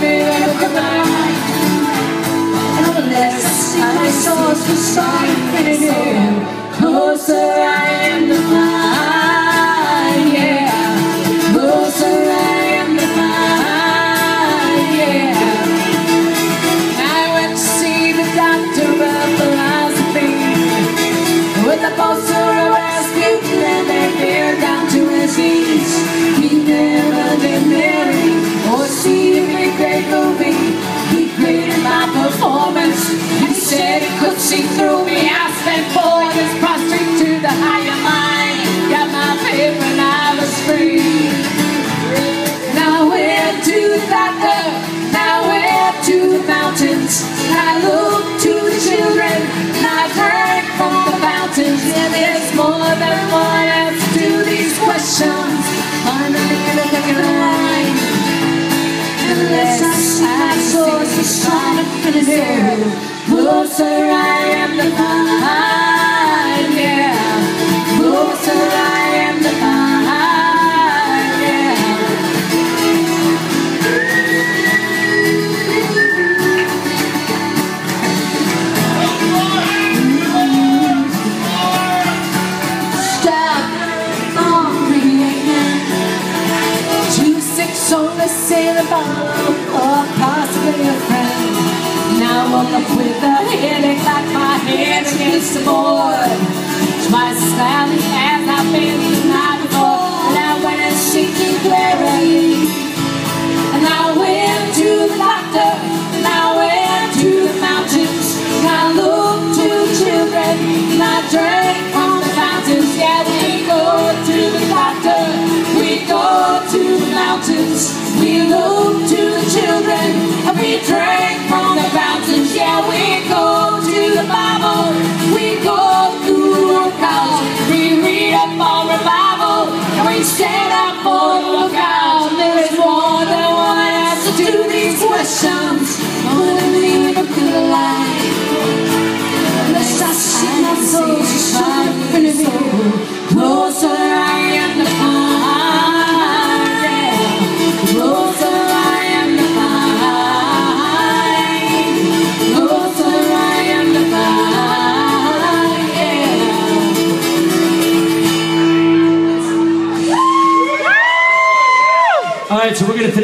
I saw something new, closer I am to find, yeah. Closer I am to find, yeah. I went to see the doctor of philosophy with a poster of Rasputin and they peered down to his knees. To? Now to the mountains? I look to the children. And I drank from the fountains. There's more than one answer to these questions. Line. Sun in here, closer On the sailor bottle Or possibly a friend. Now I woke up with a headache Like my head against the board. Twice as loudly as I've been the night before. And I went and shaking clarity And I went to the doctor And I went to the mountains. And I looked to the children And I drank drink from the fountains. Yeah, we go to the Bible. We go through workouts We read up on revival. And we stand up for the lookout There is more than one answer to these questions. Than we look to the light Unless I right, so we're going to finish.